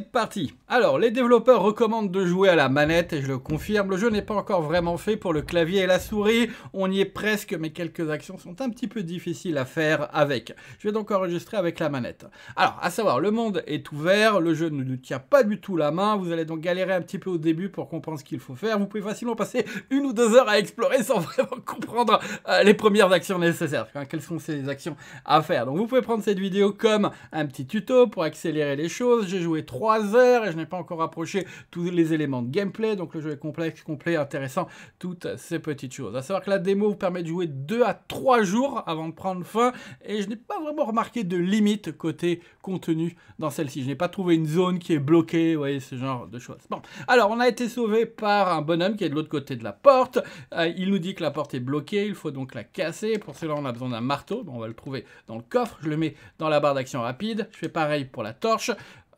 Parti Alors, les développeurs recommandent de jouer à la manette, et je le confirme, le jeu n'est pas encore vraiment fait pour le clavier et la souris, on y est presque, mais quelques actions sont un petit peu difficiles à faire avec. Je vais donc enregistrer avec la manette. Alors, à savoir, le monde est ouvert, le jeu ne nous tient pas du tout la main, vous allez donc galérer un petit peu au début pour comprendre ce qu'il faut faire, vous pouvez facilement passer une ou deux heures à explorer sans vraiment comprendre euh, les premières actions nécessaires, quelles sont ces actions à faire? Donc vous pouvez prendre cette vidéo comme un petit tuto pour accélérer les choses, j'ai joué 3 heures et je n'ai pas encore approché tous les éléments de gameplay, donc le jeu est complexe, complet, intéressant, toutes ces petites choses. À savoir que la démo vous permet de jouer 2 à 3 jours avant de prendre fin, et je n'ai pas vraiment remarqué de limite côté contenu dans celle-ci. Je n'ai pas trouvé une zone qui est bloquée, voyez, ce genre de choses. Bon, alors on a été sauvé par un bonhomme qui est de l'autre côté de la porte. Euh, il nous dit que la porte est bloquée, il faut donc la casser. Pour cela, on a besoin d'un marteau, on va le trouver dans le coffre. Je le mets dans la barre d'action rapide. Je fais pareil pour la torche.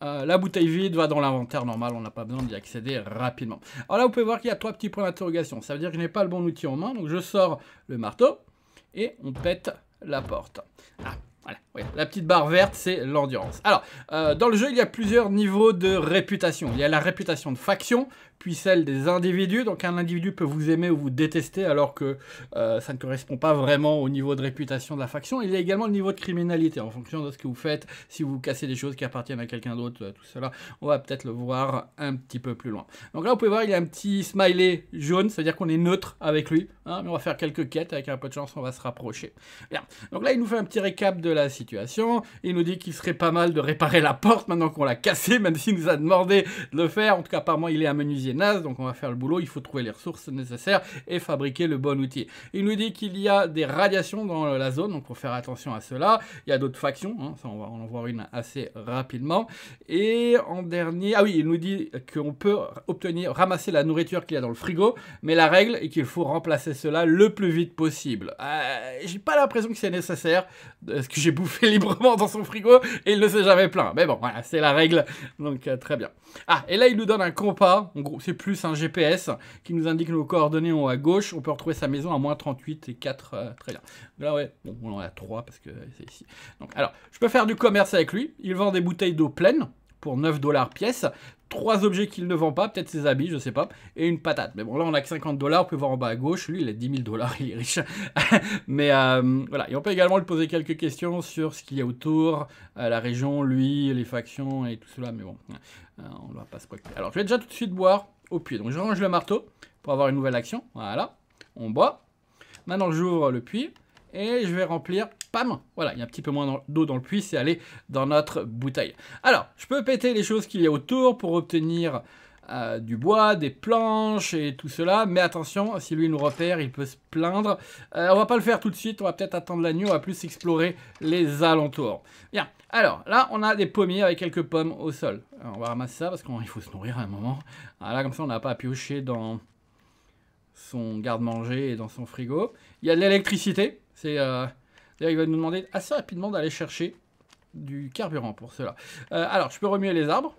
Euh, la bouteille vide va dans l'inventaire normal, on n'a pas besoin d'y accéder rapidement. Alors là, vous pouvez voir qu'il y a trois petits points d'interrogation. Ça veut dire que je n'ai pas le bon outil en main, donc je sors le marteau et on pète la porte. Ah, voilà, la petite barre verte, c'est l'endurance. Alors, euh, dans le jeu, il y a plusieurs niveaux de réputation. Il y a la réputation de faction, puis celle des individus. Donc un individu peut vous aimer ou vous détester alors que euh, ça ne correspond pas vraiment au niveau de réputation de la faction. Il y a également le niveau de criminalité en fonction de ce que vous faites. Si vous cassez des choses qui appartiennent à quelqu'un d'autre, euh, tout cela, on va peut-être le voir un petit peu plus loin. Donc là, vous pouvez voir, il y a un petit smiley jaune, c'est-à-dire qu'on est neutre avec lui. Hein, mais on va faire quelques quêtes, avec un peu de chance, on va se rapprocher. Bien. Donc là, il nous fait un petit récap de la situation. Il nous dit qu'il serait pas mal de réparer la porte maintenant qu'on l'a cassée, même s'il nous a demandé de le faire. En tout cas, apparemment, il est un menuisier donc on va faire le boulot, il faut trouver les ressources nécessaires et fabriquer le bon outil. Il nous dit qu'il y a des radiations dans la zone, donc faut faire attention à cela. Il y a d'autres factions, hein, ça on va en voir une assez rapidement. Et en dernier, ah oui, il nous dit qu'on peut obtenir, ramasser la nourriture qu'il y a dans le frigo, mais la règle est qu'il faut remplacer cela le plus vite possible. Euh, j'ai pas l'impression que c'est nécessaire, parce que j'ai bouffé librement dans son frigo et il ne s'est jamais plein. Mais bon, voilà, c'est la règle, donc euh, très bien. Ah, et là il nous donne un compas, en gros c'est plus un GPS qui nous indique nos coordonnées en haut à gauche. On peut retrouver sa maison à moins 38 et 4. Euh, très bien. Là, ouais, bon, on en a 3 parce que c'est ici. Donc, alors, je peux faire du commerce avec lui. Il vend des bouteilles d'eau pleine pour 9 dollars pièce. Trois objets qu'il ne vend pas, peut-être ses habits, je sais pas, et une patate. Mais bon, là, on a que 50 dollars, on peut voir en bas à gauche. Lui, il a 10 000 dollars, il est riche. Mais euh, voilà, et on peut également lui poser quelques questions sur ce qu'il y a autour, euh, la région, lui, les factions et tout cela. Mais bon, on ne va pas se préoccuper. Alors, je vais déjà tout de suite boire au puits. Donc je range le marteau pour avoir une nouvelle action. Voilà, on boit. Maintenant j'ouvre le puits et je vais remplir, pam, voilà, il y a un petit peu moins d'eau dans le puits, c'est aller dans notre bouteille. Alors, je peux péter les choses qu'il y a autour pour obtenir euh, du bois, des planches et tout cela, mais attention, si lui nous repère, il peut se plaindre. Euh, on va pas le faire tout de suite, on va peut-être attendre la nuit, on va plus explorer les alentours. Bien, alors là, on a des pommiers avec quelques pommes au sol. on va ramasser ça parce qu'il faut se nourrir à un moment. Voilà, comme ça, on n'a pas à piocher dans son garde-manger et dans son frigo. Il y a de l'électricité. C'est, euh... il va nous demander assez rapidement d'aller chercher du carburant pour cela. Euh, alors, je peux remuer les arbres,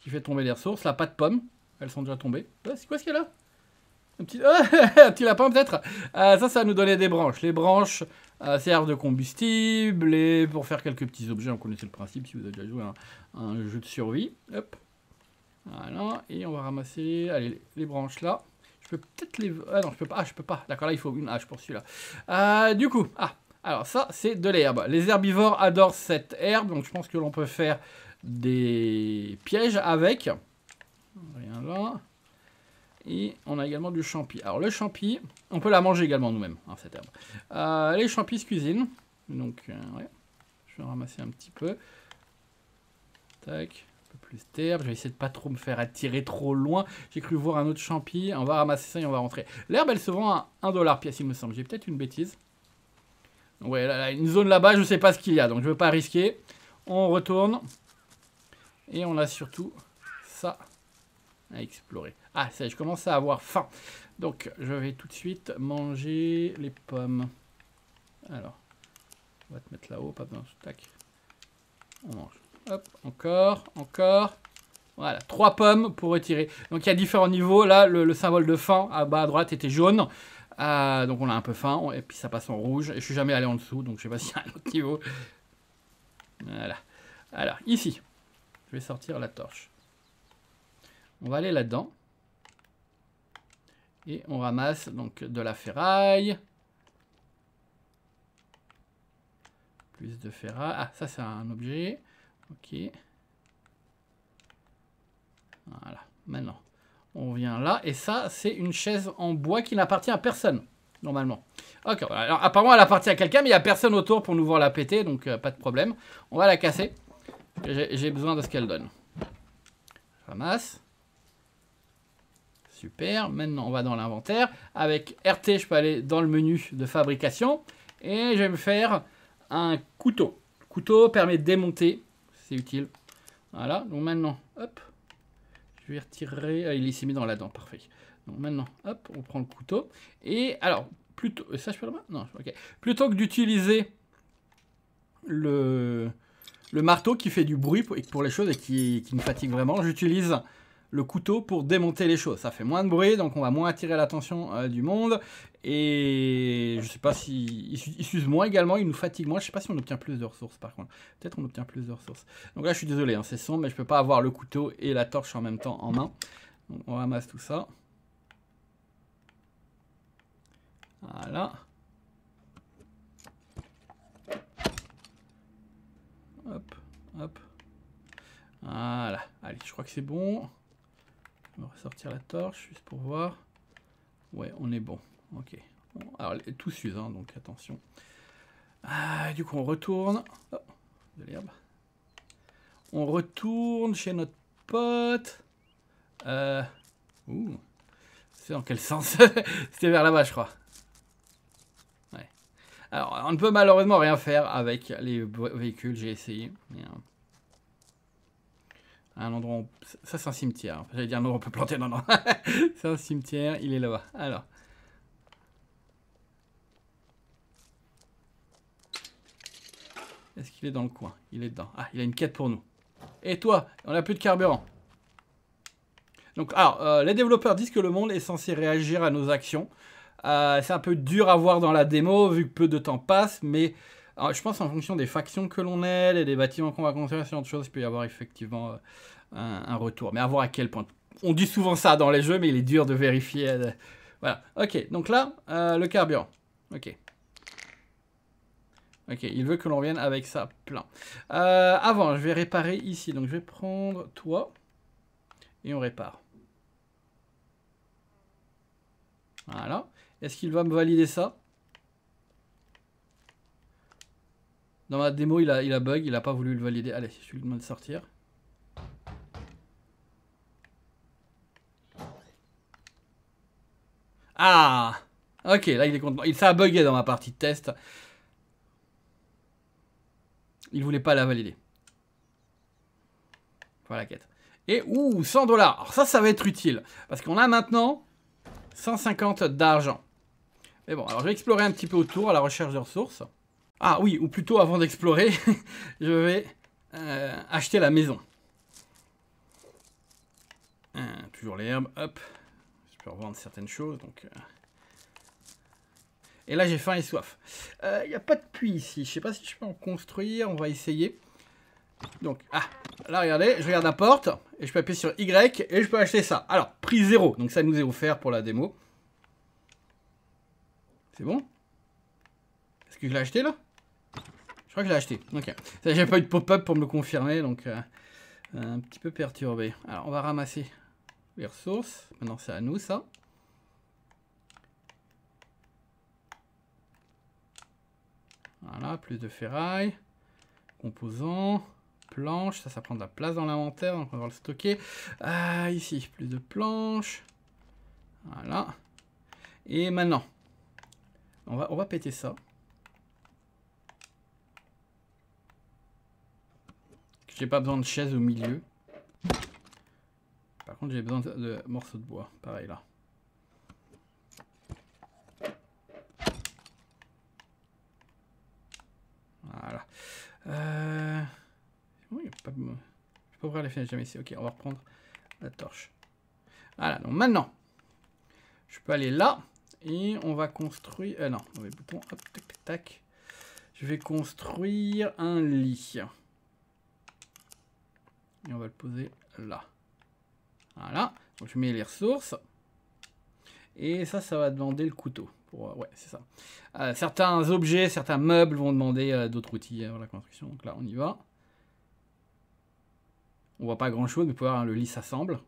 qui fait tomber les ressources. Là, pas de pommes. Elles sont déjà tombées. Euh, c'est quoi ce qu'il y a là? Un petit, lapin peut-être? Euh, Ça, ça va nous donner des branches. Les branches servent de combustible et pour faire quelques petits objets. On connaissait le principe si vous avez déjà joué à un, jeu de survie. Hop. Voilà. Et on va ramasser les branches là. Je peux peut-être les... Ah non, je peux pas. Ah, je peux pas. D'accord, là, il faut une hache pour celui-là. Du coup, ah, alors ça, c'est de l'herbe. Les herbivores adorent cette herbe, donc je pense que l'on peut faire des pièges avec. Rien là. Et on a également du champi. Alors le champi, on peut la manger également nous-mêmes, hein, cette herbe. Euh, les champis se cuisinent. Donc, euh. Je vais ramasser un petit peu. Tac. Un peu plus d'herbe. Je vais essayer de pas trop me faire attirer trop loin. J'ai cru voir un autre champi. On va ramasser ça et on va rentrer. L'herbe, elle se vend à 1 dollar pièce, il me semble. J'ai peut-être une bêtise. Ouais, là, une zone là-bas, je sais pas ce qu'il y a. Donc, je veux pas risquer. On retourne. Et on a surtout ça à explorer. Ah, ça je commence à avoir faim. Donc, je vais tout de suite manger les pommes. Alors, on va te mettre là-haut, pas besoin. Tac. On mange. Hop, encore, encore. Voilà, trois pommes pour retirer. Donc, il y a différents niveaux. Là, le, symbole de faim à bas à droite était jaune. Euh, donc, on a un peu faim. Et puis, ça passe en rouge. Et je suis jamais allé en dessous, donc je sais pas s'il y a un autre niveau. Voilà. Alors, ici, je vais sortir la torche. On va aller là-dedans. Et on ramasse donc de la ferraille. Plus de ferraille. Ah, ça c'est un objet. Ok. Voilà. Maintenant, on vient là. Et ça, c'est une chaise en bois qui n'appartient à personne, normalement. Ok, alors apparemment elle appartient à quelqu'un, mais il n'y a personne autour pour nous voir la péter, donc euh, pas de problème. On va la casser. J'ai besoin de ce qu'elle donne. Je ramasse. Super. Maintenant, on va dans l'inventaire. Avec RT, je peux aller dans le menu de fabrication. Et je vais me faire un couteau. Le couteau permet de démonter. C'est utile. Voilà. Donc maintenant, hop. Je vais retirer. Ah, il s'est mis dans la dent. Parfait. Donc maintenant, hop, on prend le couteau. Et alors, plutôt. Ça, je peux le Non, ok. Plutôt que d'utiliser le le marteau qui fait du bruit pour, les choses et qui, qui me fatigue vraiment, j'utilise le couteau pour démonter les choses. Ça fait moins de bruit, donc on va moins attirer l'attention euh, du monde. Et je sais pas si il s'use moins également, il nous fatigue moins. Je sais pas si on obtient plus de ressources par contre. Peut-être on obtient plus de ressources. Donc là, je suis désolé, hein, c'est sombre, mais je peux pas avoir le couteau et la torche en même temps en main. Donc on ramasse tout ça. Voilà. Hop, hop. Voilà. Allez, je crois que c'est bon. On va ressortir la torche juste pour voir. Ouais, on est bon. Ok. alors, tout s'use, hein, donc attention. Ah, du coup, on retourne. Oh, de l'herbe. On retourne chez notre pote. Euh... Ouh. C'est dans quel sens C'était vers là-bas, je crois. Ouais. Alors, on ne peut malheureusement rien faire avec les véhicules. J'ai essayé. Mais, un endroit Ça, c'est un cimetière. J'allais dire un endroit on peut planter. Non, non. c'est un cimetière. Il est là-bas. Alors. Est-ce qu'il est dans le coin? Il est dedans. Ah, il a une quête pour nous. Et toi On a plus de carburant. Donc, alors, euh, les développeurs disent que le monde est censé réagir à nos actions. Euh, c'est un peu dur à voir dans la démo, vu que peu de temps passe, mais je pense en fonction des factions que l'on aide et des bâtiments qu'on va construire, choses, il peut y avoir effectivement euh, un, retour. Mais à voir à quel point. On dit souvent ça dans les jeux, mais il est dur de vérifier. Euh, voilà. Ok, donc là, euh, le carburant. Ok. Ok, il veut que l'on revienne avec ça plein. avant, je vais réparer ici. Donc je vais prendre toi. Et on répare. Voilà. Est-ce qu'il va me valider ça? Dans ma démo, il a, il a bug, il a pas voulu le valider. Allez, je lui demande de sortir. Ah Ok, là il est content. Il, ça a bugué dans ma partie de test. Il voulait pas la valider. Voilà la quête. Et, ouh, 100 dollars. Alors ça, ça va être utile. Parce qu'on a maintenant 150 d'argent. Mais bon, alors je vais explorer un petit peu autour à la recherche de ressources. Ah oui, ou plutôt avant d'explorer, je vais euh, acheter la maison. Euh, toujours l'herbe, hop. Je peux revendre certaines choses, donc... Euh. Et là, j'ai faim et soif. Il n'y a pas de puits ici. Je sais pas si je peux en construire. On va essayer. Donc, ah, là, regardez. Je regarde la porte. Et je peux appuyer sur Y. Et je peux acheter ça. Alors, prix zéro. Donc, ça nous est offert pour la démo. C'est bon? Est-ce que je l'ai acheté, là? Je crois que je l'ai acheté. Ok. J'ai pas eu de pop-up pour me le confirmer, donc euh, un petit peu perturbé. Alors, on va ramasser les ressources. Maintenant, c'est à nous, ça. Voilà, plus de ferraille. Composants. Planches. Ça, ça prend de la place dans l'inventaire, donc on va le stocker. Ah, ici, plus de planches. Voilà. Et maintenant, on va, on va péter ça. J'ai pas besoin de chaise au milieu. Par contre, j'ai besoin de, morceaux de bois. Pareil là. Voilà. Euh... Oui, pas... Je peux ouvrir les fenêtres jamais ici. Ok, on va reprendre la torche. Voilà, donc maintenant, je peux aller là et on va construire... Euh, non, on va bouton, hop, tac, tac. Je vais construire un lit. Et on va le poser là. Voilà. Donc je mets les ressources. Et ça, ça va demander le couteau. Pour, euh, ouais, c'est ça. Euh, certains objets, certains meubles vont demander euh, d'autres outils pour la construction. Donc là, on y va. On voit pas grand chose, mais pour voir, hein, le lit s'assemble.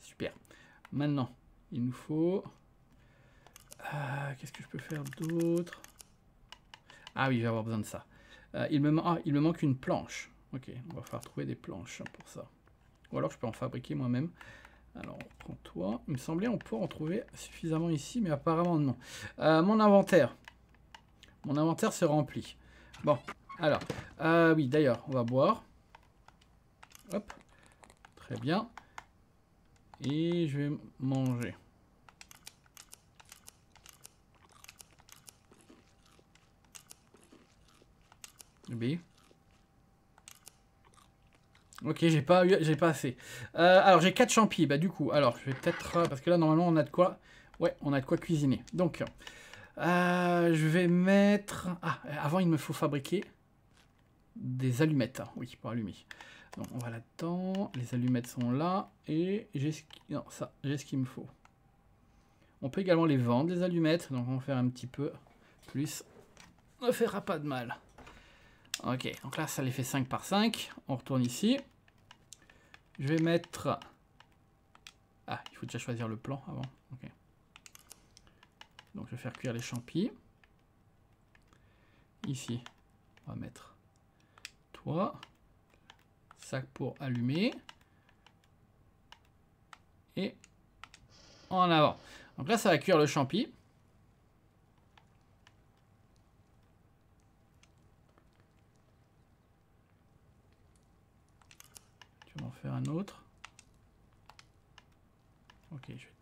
Super. Maintenant, il nous faut... Qu'est-ce que je peux faire d'autre? Ah oui, je vais avoir besoin de ça. ah, il me manque une planche. Ok, on va falloir trouver des planches pour ça. Ou alors je peux en fabriquer moi-même. Alors, on prend toi. Il me semblait on peut en trouver suffisamment ici, mais apparemment non. Euh, mon inventaire. Mon inventaire se remplit. Bon, alors. Euh, oui, d'ailleurs, on va boire. Hop. Très bien. Et je vais manger. B. Ok, j'ai pas eu, j'ai pas assez. Euh, alors j'ai 4 champis, bah du coup, alors je vais peut-être, euh, parce que là normalement on a de quoi, ouais, on a de quoi cuisiner. Donc, euh, je vais mettre, ah, avant il me faut fabriquer des allumettes, oui, pour allumer. Donc on va là-dedans, les allumettes sont là, et j'ai ce non, ça, j'ai ce qu'il me faut. On peut également les vendre, les allumettes, donc on va faire un petit peu plus, ne fera pas de mal. Ok, donc là, ça les fait 5 par 5. On retourne ici. Je vais mettre... Ah, il faut déjà choisir le plan avant. Donc, je vais faire cuire les champis. Ici, on va mettre toi. Sac pour allumer. Et en avant. Donc là, ça va cuire le champi. en un autre. Ok, je vais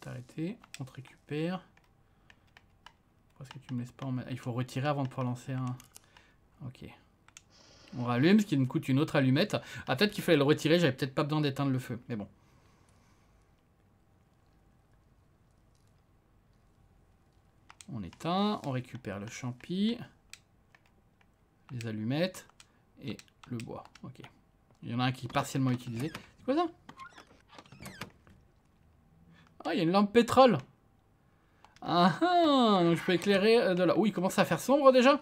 t'arrêter. On te récupère. Parce que tu me laisses pas en... Il faut retirer avant de pouvoir lancer un... Ok. On rallume, ce qui me coûte une autre allumette. Ah, peut-être qu'il fallait le retirer, j'avais peut-être pas besoin d'éteindre le feu, mais bon. On éteint, on récupère le champi, les allumettes et le bois. Ok. Il y en a un qui est partiellement utilisé. C'est quoi ça Ah, il y a une lampe pétrole. Ah ah Donc je peux éclairer euh, de là. Oui, il commence à faire sombre déjà.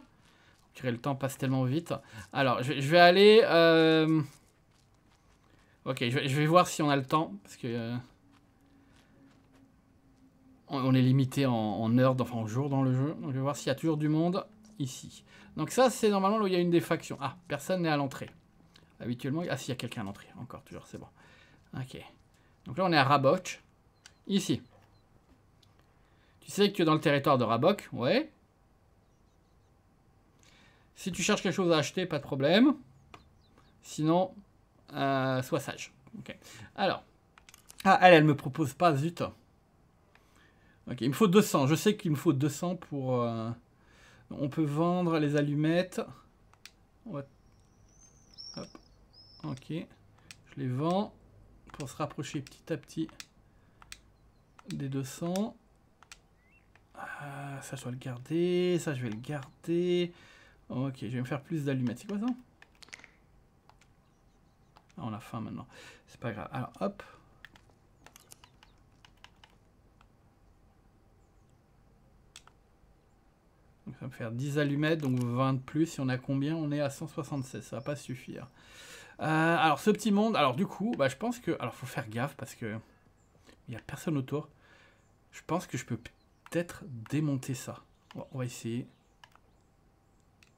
le temps passe tellement vite. Alors, je, vais aller... Euh, ok, je vais, voir si on a le temps. Parce que... Euh, on est limité en, en heures, enfin en jours dans le jeu. Donc je vais voir s'il y a toujours du monde ici. Donc ça, c'est normalement là où il y a une des factions. Ah, personne n'est à l'entrée. Habituellement, ah si, il y a quelqu'un à l'entrée. Encore, toujours, c'est bon. Ok. Donc là, on est à Rabok. Ici. Tu sais que tu es dans le territoire de Rabok Ouais. Si tu cherches quelque chose à acheter, pas de problème. Sinon, euh, sois sage. Ok. Alors. Ah, elle, elle me propose pas, zut. Ok, il me faut 200. Je sais qu'il me faut 200 pour... Euh, on peut vendre les allumettes. Hop. Ok. Je les vends pour se rapprocher petit à petit des 200. Ah, ça, je dois le garder. Ça, je vais le garder. Ok, je vais me faire plus d'allumettes. C'est quoi ça? Ah, On a faim maintenant. C'est pas grave. Alors, hop. Donc, ça va me faire 10 allumettes, donc 20 de plus. Si on a combien? On est à 176. Ça va pas suffire. Euh, alors, ce petit monde, alors du coup, bah, je pense que... Alors, faut faire gaffe parce que... Il n'y a personne autour. Je pense que je peux peut-être démonter ça. on va essayer.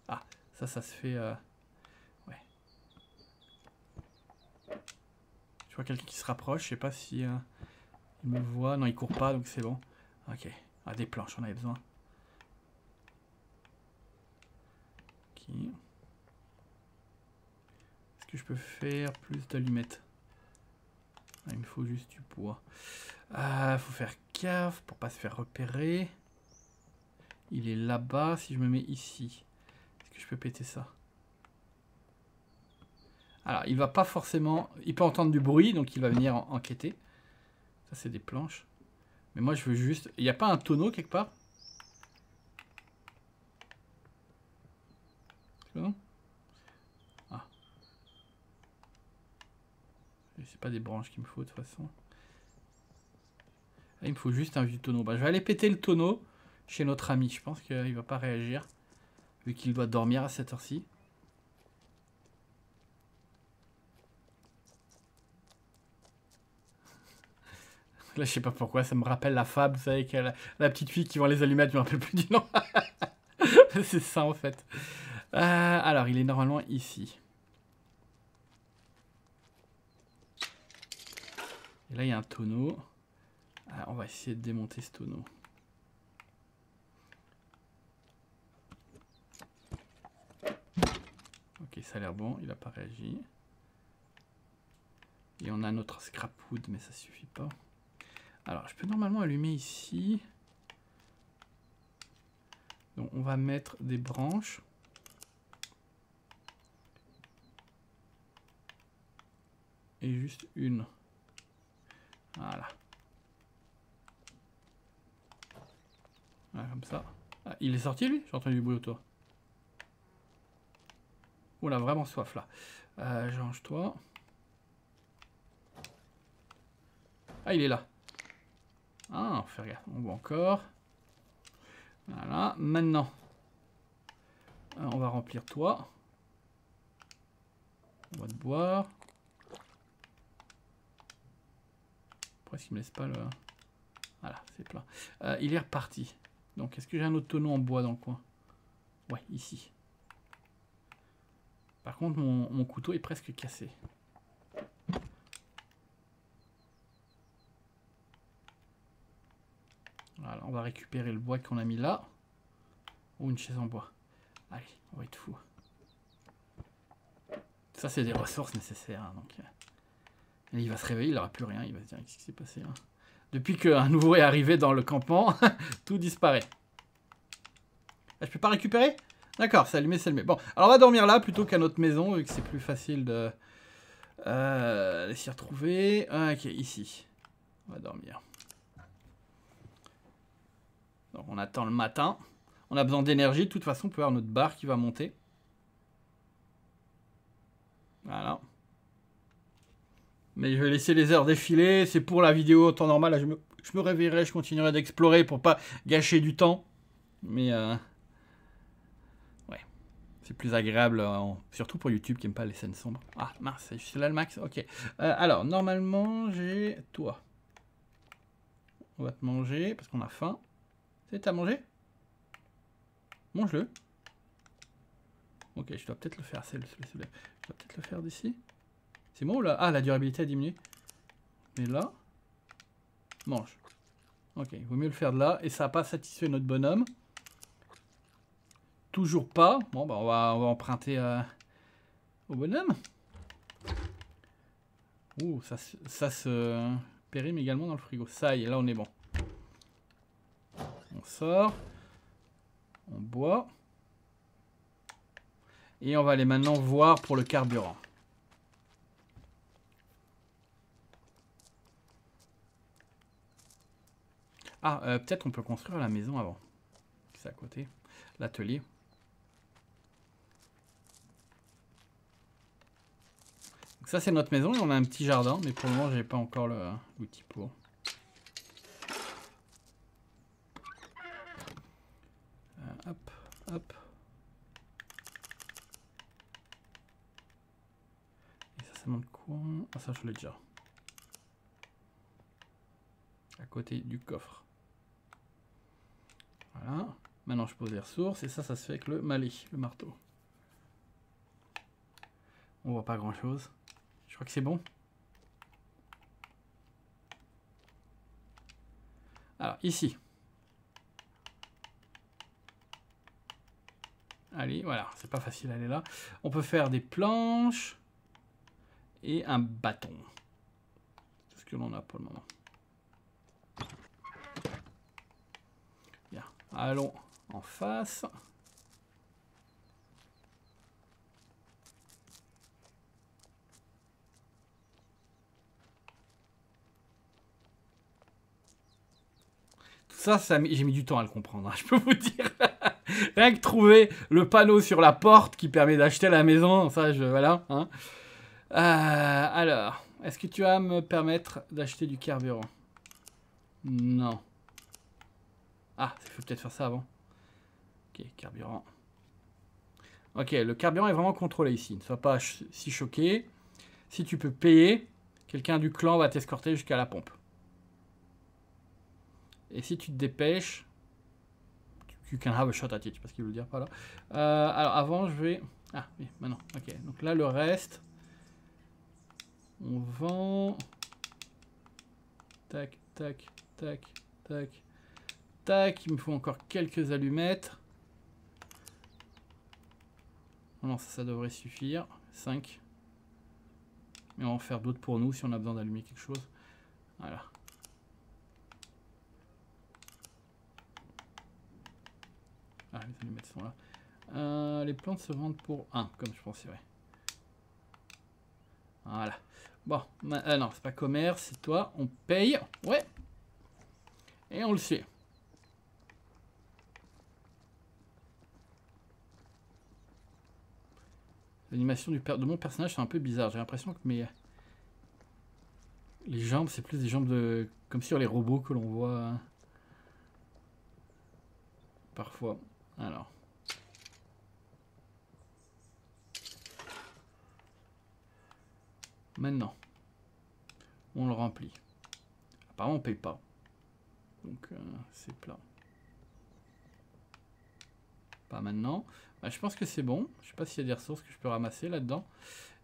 Ah, ça, ça se fait... Euh, ouais. Je vois quelqu'un qui se rapproche. Je sais pas si... Euh, il me voit. Non, il court pas, donc c'est bon. Ok. Ah, des planches, on avait besoin. Ok je peux faire plus d'allumettes ah, Il me faut juste du bois. Ah, faut faire cave pour pas se faire repérer. Il est là-bas. Si je me mets ici, est-ce que je peux péter ça? Alors, il va pas forcément... Il peut entendre du bruit, donc il va venir enquêter. Ça, c'est des planches. Mais moi, je veux juste... Il n'y a pas un tonneau quelque part? C'est pas des branches qu'il me faut de toute façon. il me faut juste un vieux tonneau. Bah, je vais aller péter le tonneau chez notre ami. Je pense qu'il va pas réagir. Vu qu'il doit dormir à cette heure-ci. Là, je sais pas pourquoi, ça me rappelle la fable, vous savez, la, la petite fille qui vend les allumettes, je me rappelle plus du nom. c'est ça, en fait. Euh, alors, il est normalement ici. Et là, il y a un tonneau. Ah, on va essayer de démonter ce tonneau. Ok, ça a l'air bon, il n'a pas réagi. Et on a notre scrap wood, mais ça suffit pas. Alors, je peux normalement allumer ici. Donc, on va mettre des branches. Et juste une. Voilà. Voilà, comme ça. Ah, il est sorti, lui? J'ai entendu du bruit autour. Oula, vraiment soif, là. Euh, Change-toi. Ah, il est là. Ah, on gaffe. On voit encore. Voilà. Maintenant, euh, on va remplir toi. On va te boire. Pourquoi est-ce qu'il me laisse pas le... Voilà, c'est plein. Euh, il est reparti. Donc, est-ce que j'ai un autre tonneau en bois dans le coin? Ouais, ici. Par contre, mon couteau est presque cassé. Voilà, on va récupérer le bois qu'on a mis là. Ou une chaise en bois. Allez, on va être fou. Ça, c'est des ressources nécessaires. Hein, donc, il va se réveiller, il n'aura plus rien. Il va se dire qu'est-ce qui s'est passé. Hein. Depuis qu'un nouveau est arrivé dans le campement, tout disparaît. Ah, je peux pas récupérer? D'accord, c'est allumé, c'est allumé. Bon, alors on va dormir là plutôt qu'à notre maison, vu que c'est plus facile de euh, s'y retrouver. Ok, ici. On va dormir. Donc on attend le matin. On a besoin d'énergie. De toute façon, on peut avoir notre barre qui va monter. Voilà. Mais je vais laisser les heures défiler. C'est pour la vidéo en temps normal. je, me, réveillerai, je continuerai d'explorer pour pas gâcher du temps. Mais euh, ouais, c'est plus agréable, euh, surtout pour YouTube qui n'aime pas les scènes sombres. Ah mince, c'est là le max. Ok. Euh, alors normalement j'ai toi. On va te manger parce qu'on a faim. C'est à manger? Mange-le. Ok, je dois peut-être le faire. Je dois peut-être le faire d'ici. C'est bon là? Ah, la durabilité a diminué. Mais là, mange. Ok, il vaut mieux le faire de là. Et ça n'a pas satisfait notre bonhomme. Toujours pas. Bon, bah on va, emprunter euh, au bonhomme. Ouh, ça, ça se périme également dans le frigo. Ça y est, là on est bon. On sort. On boit. Et on va aller maintenant voir pour le carburant. Ah, euh, peut-être on peut construire la maison avant. C'est à côté. L'atelier. ça c'est notre maison et on a un petit jardin, mais pour le moment j'ai pas encore l'outil pour. hop, hop. Et ça, ça monte quoi? Ah, ça, je l'ai déjà. À côté du coffre. Voilà. Maintenant, je pose les ressources. Et ça, ça se fait avec le mali, le marteau. On voit pas grand chose. Je crois que c'est bon. Alors, ici. Allez, voilà, c'est pas facile d'aller là. On peut faire des planches et un bâton. C'est ce que l'on a pour le moment. Bien, allons en face. Tout ça, ça j'ai mis du temps à le comprendre, hein, je peux vous dire. Rien que trouver le panneau sur la porte qui permet d'acheter la maison, ça, je, voilà. Hein. Euh, alors, Est-ce que tu vas me permettre d'acheter du carburant? Non. Ah, il faut peut-être faire ça avant. Ok, carburant. Ok, le carburant est vraiment contrôlé ici. Ne sois pas si choqué. Si tu peux payer, quelqu'un du clan va t'escorter jusqu'à la pompe. Et si tu te dépêches, you can have a shot at it, je sais pas ce qu'il veut dire par là. Euh, alors avant, je vais... Ah oui, maintenant, ok. Donc là, le reste, on vend... Tac, tac, tac, tac, tac. Il me faut encore quelques allumettes. Non, ça, devrait suffire. 5. Mais on va en faire d'autres pour nous si on a besoin d'allumer quelque chose. Voilà. Ah, les allumettes sont là. Euh, les plantes se vendent pour 1, comme je pensais. Voilà. Bon, euh, non, c'est pas commerce, c'est toi. On paye. Ouais. Et on le sait. L'animation de mon personnage, c'est un peu bizarre. J'ai l'impression que mes... Les jambes, c'est plus des jambes de... Comme sur les robots que l'on voit... Hein. Parfois. Alors. Maintenant. On le remplit. Apparemment, on paye pas. Donc, euh, c'est plat. Pas maintenant. Bah, je pense que c'est bon. Je sais pas s'il y a des ressources que je peux ramasser là-dedans.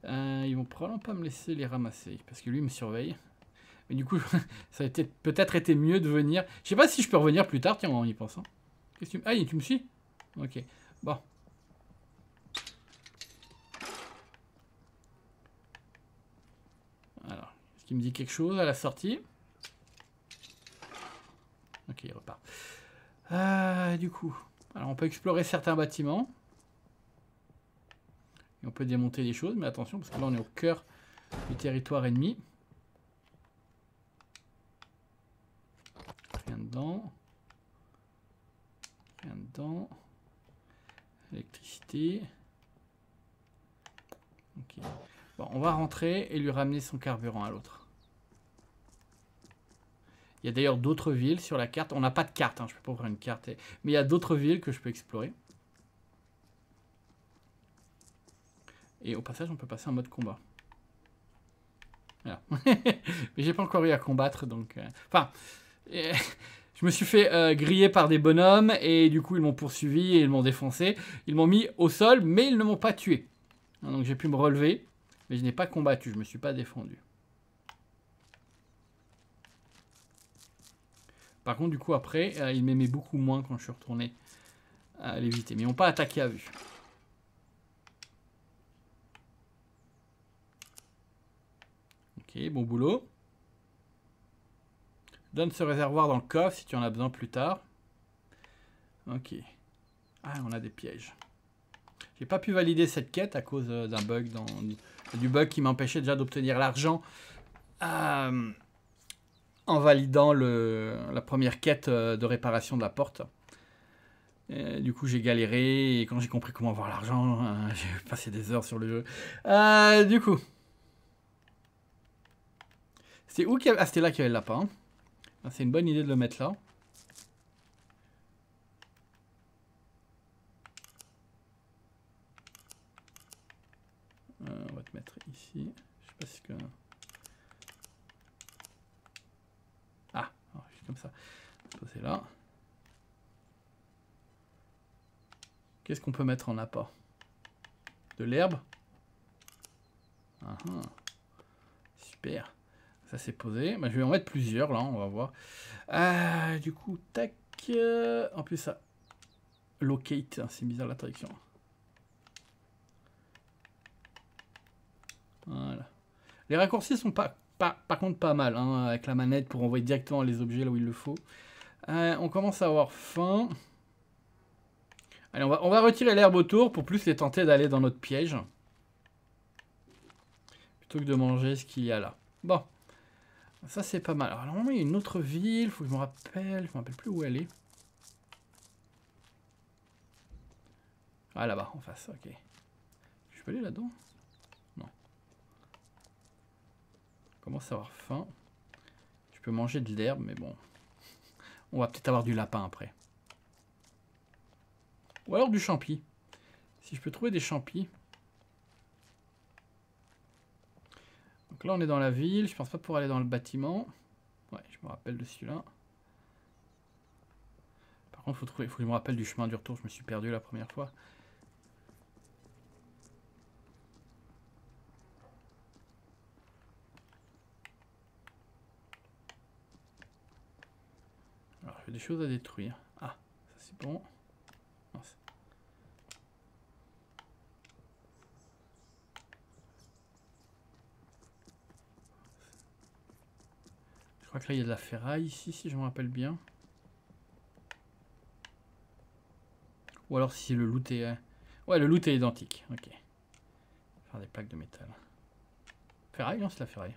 Euh, ils vont probablement pas me laisser les ramasser. Parce que lui me surveille. Mais du coup, ça a peut-être été mieux de venir. Je sais pas si je peux revenir plus tard, tiens, en y pensant. Qu'est-ce que tu... Ah, tu me suis? Ok. Bon. Alors, est-ce qu'il me dit quelque chose à la sortie? Ok, il repart. Euh, du coup, alors on peut explorer certains bâtiments. Et on peut démonter des choses, mais attention, parce que là on est au cœur du territoire ennemi. Rien dedans. Rien dedans. Électricité. Bon, on va rentrer et lui ramener son carburant à l'autre. Il y a d'ailleurs d'autres villes sur la carte. On n'a pas de carte, hein, je peux pas ouvrir une carte. Mais il y a d'autres villes que je peux explorer. Et au passage, on peut passer en mode combat. Voilà. Mais j'ai pas encore eu à combattre, donc... Euh, enfin... Je me suis fait euh, griller par des bonhommes, et du coup, ils m'ont poursuivi et ils m'ont défoncé. Ils m'ont mis au sol, mais ils ne m'ont pas tué. Hein, donc j'ai pu me relever, mais je n'ai pas combattu, je me suis pas défendu. Par contre, du coup, après, ils m'aimaient beaucoup moins quand je suis retourné à l'éviter. Mais ils n'ont pas attaqué à vue. bon boulot. Donne ce réservoir dans le coffre si tu en as besoin plus tard. Ok. Ah, on a des pièges. J'ai pas pu valider cette quête à cause euh, d'un bug, dans, du bug qui m'empêchait déjà d'obtenir l'argent euh, en validant la première quête euh, de réparation de la porte. du coup, j'ai galéré et quand j'ai compris comment avoir l'argent, j'ai passé des heures sur le jeu. du coup, où qu'il y avait... Ah, c'était là qu'il y avait le lapin. Ah, c'est une bonne idée de le mettre là. Euh, on va te mettre ici. Je sais pas si que... Ah, juste comme ça. Poser là. Qu'est-ce qu'on peut mettre en appât? De l'herbe? Ah, ah. Super. Ça s'est posé. Bah, je vais en mettre plusieurs là, on va voir. Ah, du coup, tac. En plus, ça. Locate, hein, c'est bizarre la traduction. Voilà. Les raccourcis sont pas, pas, par contre pas mal hein, avec la manette pour envoyer directement les objets là où il le faut. Euh, on commence à avoir faim. Allez, on va, retirer l'herbe autour pour plus les tenter d'aller dans notre piège. Plutôt que de manger ce qu'il y a là. Bon. Ça, c'est pas mal. Alors, il y a une autre ville. Il faut que je me rappelle. Je me rappelle plus où elle est. Ah, là-bas, en face. Ok. Je peux aller là-dedans? Non. commence à avoir faim. Je peux manger de l'herbe, mais bon. On va peut-être avoir du lapin après. Ou alors du champi. Si je peux trouver des champis. Donc là, on est dans la ville. Je pense pas pouvoir aller dans le bâtiment. Ouais, je me rappelle de celui-là. Par contre, faut, trouver, faut que je me rappelle du chemin du retour. Je me suis perdu la première fois. Alors, j'ai des choses à détruire. Ah, ça c'est bon. Là, il y a de la ferraille ici, si je me rappelle bien. Ou alors si le loot est... Ouais, le loot est identique. Ok. Faire des plaques de métal. Ferraille, non, c'est la ferraille.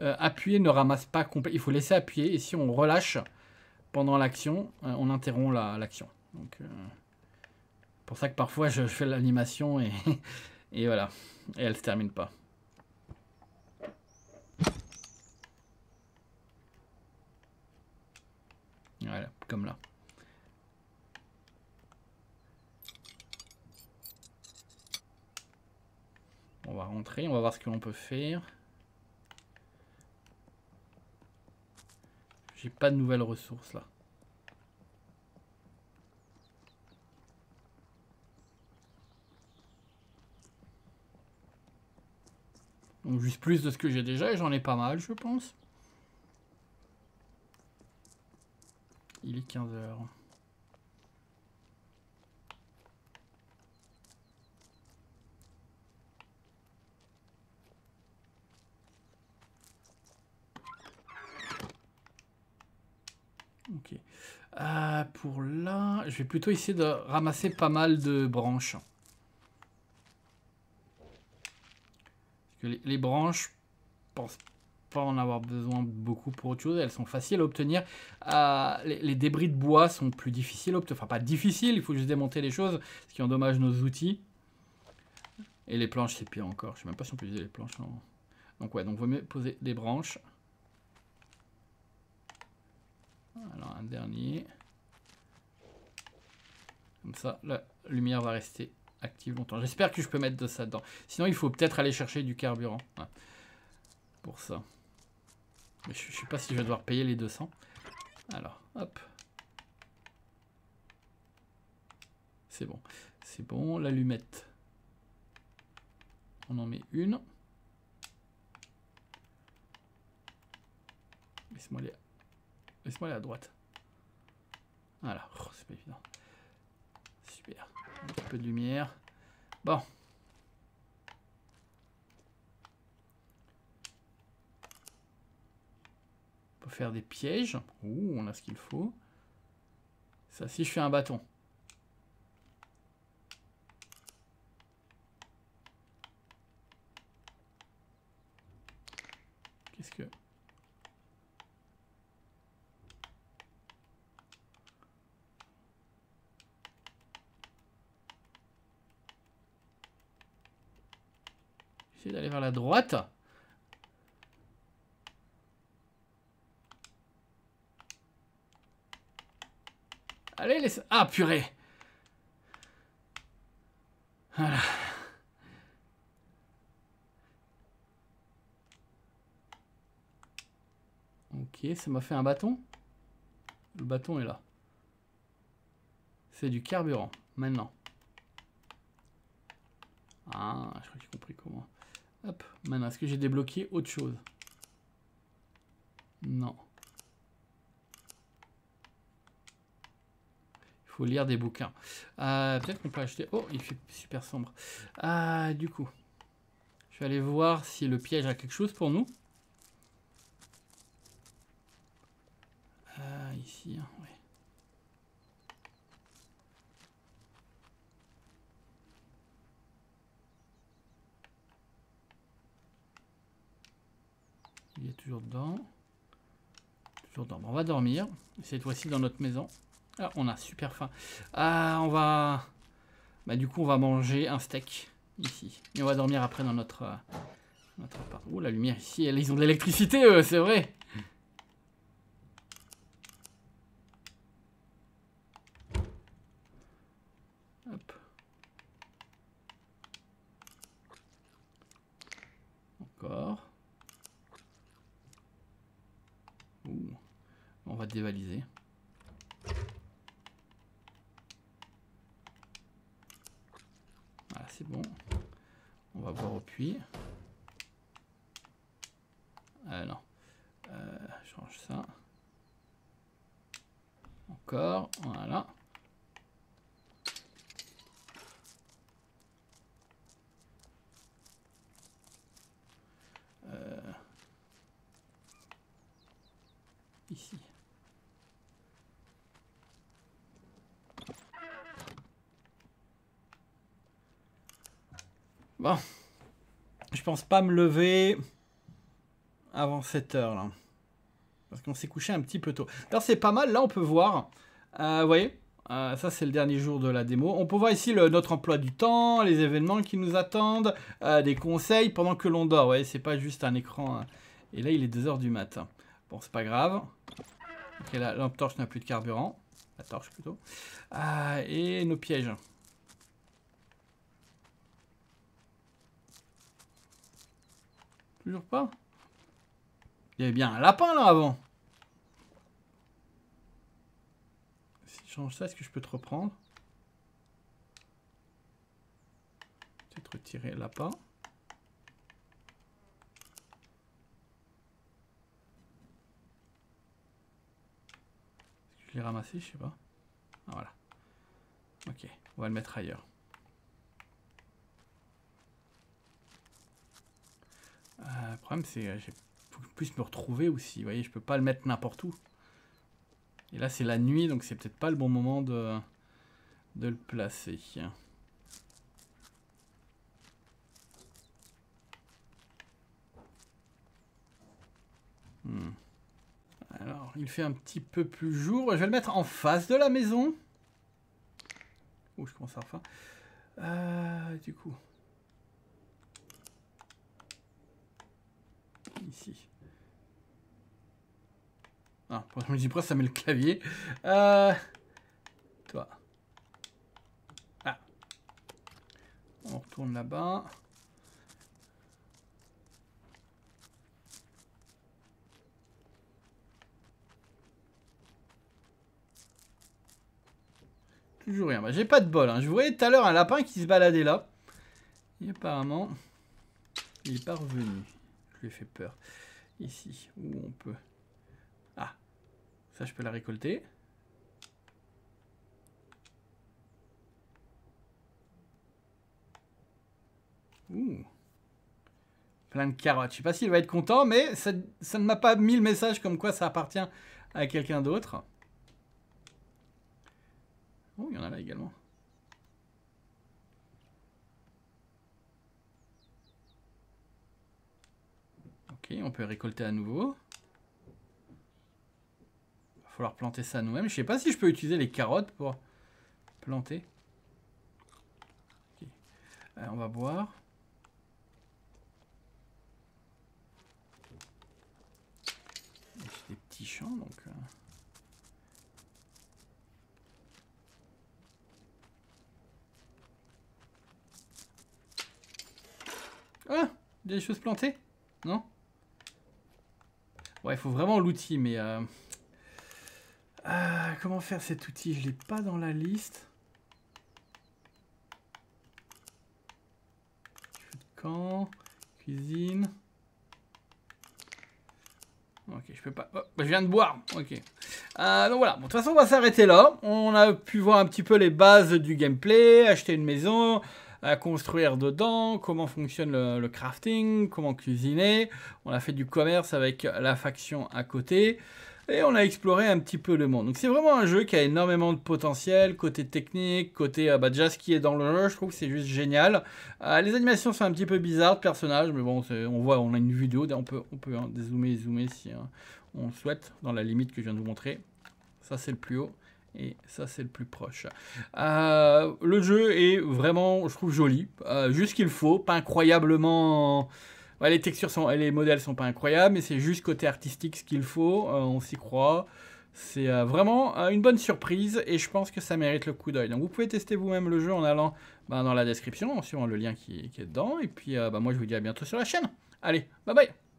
Euh, appuyer ne ramasse pas complet. Il faut laisser appuyer. Et si on relâche, pendant l'action, euh, on interrompt l'action. Donc, euh, pour ça que parfois je fais l'animation et, et voilà, et elle se termine pas. Voilà, comme là. On va rentrer, on va voir ce que l'on peut faire. J'ai pas de nouvelles ressources là. Donc juste plus de ce que j'ai déjà et j'en ai pas mal je pense. Il est 15 Ok. Euh, pour là, je vais plutôt essayer de ramasser pas mal de branches. Parce que les, branches, je pense pas en avoir besoin beaucoup pour autre chose. Elles sont faciles à obtenir. Euh, les, débris de bois sont plus difficiles à obtenir. Enfin, pas difficiles, il faut juste démonter les choses, ce qui endommage nos outils. Et les planches, c'est pire encore. Je sais même pas si on peut utiliser les planches. Donc ouais, donc vaut mieux poser des branches. Alors un dernier. Comme ça, la lumière va rester active longtemps. J'espère que je peux mettre de ça dedans. Sinon, il faut peut-être aller chercher du carburant. Pour ça. Je ne sais pas si je vais devoir payer les 200. Alors, hop. C'est bon. C'est bon, l'allumette. On en met une. Laisse-moi aller Laisse-moi aller à droite. Voilà, oh, c'est pas évident. Super. Un petit peu de lumière. Bon. On peut faire des pièges. Ouh, on a ce qu'il faut. Ça, si je fais un bâton. Qu'est-ce que... d'aller vers la droite. Allez, laisse... Ah, purée Voilà. Ok, ça m'a fait un bâton. Le bâton est là. C'est du carburant, maintenant. Ah, je crois que j'ai compris comment. Hop, maintenant, est-ce que j'ai débloqué autre chose? Non. Il faut lire des bouquins. Euh, peut-être qu'on peut acheter... Oh, il fait super sombre. Ah, du coup, je vais aller voir si le piège a quelque chose pour nous. Ah, ici, Il est toujours dedans. Toujours dormir. On va dormir. Cette fois-ci dans notre maison. Ah, on a super faim. Ah, on va... Bah du coup, on va manger un steak ici. Et on va dormir après dans notre, euh, notre. Oh, la lumière ici, ils ont de l'électricité, c'est vrai. Hop. Encore. Ouh. On va dévaliser. Voilà, c'est bon. On va voir au puits. Euh, non. Change ça. Encore. Voilà. Euh, ici. Bon. Je pense pas me lever avant 7 heures là. Parce qu'on s'est couché un petit peu tôt. Alors c'est pas mal, là on peut voir. Euh, vous voyez euh, ça c'est le dernier jour de la démo. On peut voir ici notre emploi du temps, les événements qui nous attendent, euh, des conseils pendant que l'on dort. Vous voyez, c'est pas juste un écran. Hein. Et là il est 2h du matin. Bon, c'est pas grave. Ok, la lampe torche n'a plus de carburant. La torche plutôt. et nos pièges. Toujours pas Il y avait bien un lapin là avant. Si je change ça, est-ce que je peux te reprendre? Peut-être retirer le lapin. Est-ce que je l'ai ramassé? Je sais pas. Ah, voilà. Ok, on va le mettre ailleurs. Le problème, c'est que faut que je puisse me retrouver aussi. Vous voyez, je peux pas le mettre n'importe où. Et là, c'est la nuit, donc c'est peut-être pas le bon moment de, de le placer. Hmm. Alors, il fait un petit peu plus jour. Je vais le mettre en face de la maison. Oh, je commence à refaire. Euh, du coup. Ici. Ah, je me dis pourquoi ça met le clavier. Euh, toi. Ah. On retourne là-bas. Toujours rien. Bah, J'ai pas de bol. Hein. Je voyais tout à l'heure un lapin qui se baladait là. Et apparemment, il est pas revenu lui fait peur. Ici, où on peut... Ah, ça je peux la récolter. Plein de carottes. Je sais pas s'il va être content, mais ça, ça ne m'a pas mis le message comme quoi ça appartient à quelqu'un d'autre. Oh, il y en a là également. On peut récolter à nouveau. Va falloir planter ça nous-mêmes. Je sais pas si je peux utiliser les carottes pour planter. Euh, on va boire. J'ai des petits champs, donc... Euh. Ah Des choses plantées Non? Ouais, il faut vraiment l'outil, mais... Euh, euh, comment faire cet outil? Je l'ai pas dans la liste. Camp, cuisine... Ok, je peux pas... Oh, bah, je viens de boire. Ok. Euh, donc voilà, bon, de toute façon, on va s'arrêter là. On a pu voir un petit peu les bases du gameplay, acheter une maison, à construire dedans, comment fonctionne le, crafting, comment cuisiner. On a fait du commerce avec la faction à côté. Et on a exploré un petit peu le monde. Donc c'est vraiment un jeu qui a énormément de potentiel, côté technique, côté euh, bah, déjà ce qui est dans le jeu, je trouve que c'est juste génial. Euh, les animations sont un petit peu bizarres de personnages, mais bon, on voit, on a une vidéo, on peut, on peut hein, dézoomer et zoomer si hein, on souhaite, dans la limite que je viens de vous montrer. Ça, c'est le plus haut. Et ça, c'est le plus proche. Euh, le jeu est vraiment, je trouve, joli. Euh, juste qu'il faut. Pas incroyablement... les textures sont, les modèles sont pas incroyables, mais c'est juste côté artistique ce qu'il faut. Euh, on s'y croit. C'est vraiment une bonne surprise et je pense que ça mérite le coup d'œil. Donc vous pouvez tester vous-même le jeu en allant ben, dans la description, en suivant le lien qui, est dedans. Et puis bah, moi je vous dis à bientôt sur la chaîne. Allez, bye bye